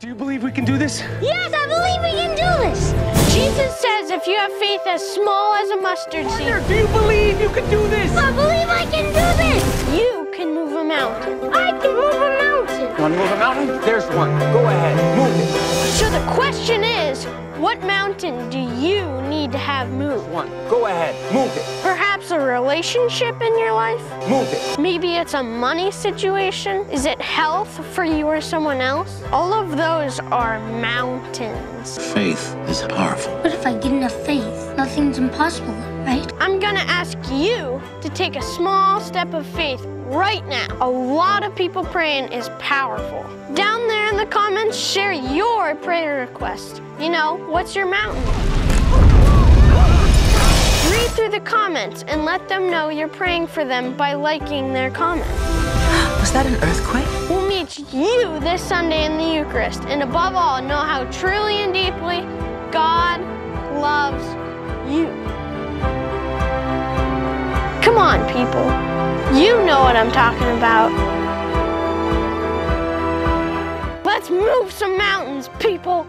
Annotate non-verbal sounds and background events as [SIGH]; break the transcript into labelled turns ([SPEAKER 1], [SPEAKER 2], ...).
[SPEAKER 1] Do you believe we can do this?
[SPEAKER 2] Yes, I believe we can do this.
[SPEAKER 3] Jesus says if you have faith as small as a mustard seed,
[SPEAKER 1] Do you believe you can do this?
[SPEAKER 2] I believe I can do this.
[SPEAKER 3] you can move a mountain.
[SPEAKER 2] I can move a mountain.
[SPEAKER 1] Want to move a mountain? There's one. Go ahead, move it.
[SPEAKER 3] So the question is, what mountain do you need to have moved?
[SPEAKER 1] One. Go ahead, move it.
[SPEAKER 3] Perhaps a relationship in your life?
[SPEAKER 1] Move it.
[SPEAKER 3] Maybe it's a money situation? Is it health for you or someone else? All of those are mountains.
[SPEAKER 4] Faith is powerful.
[SPEAKER 2] But if I get enough faith, nothing's impossible, right?
[SPEAKER 3] I'm gonna ask you to take a small step of faith right now. A lot of people praying is powerful. Down there in the comments, share your prayer request. You know, what's your mountain? Through the comments and let them know you're praying for them by liking their comments. [GASPS]
[SPEAKER 5] Was that an earthquake?
[SPEAKER 3] We'll meet you this Sunday in the Eucharist, and above all, know how truly and deeply God loves you. Come on, people. You know what I'm talking about. Let's move some mountains, people.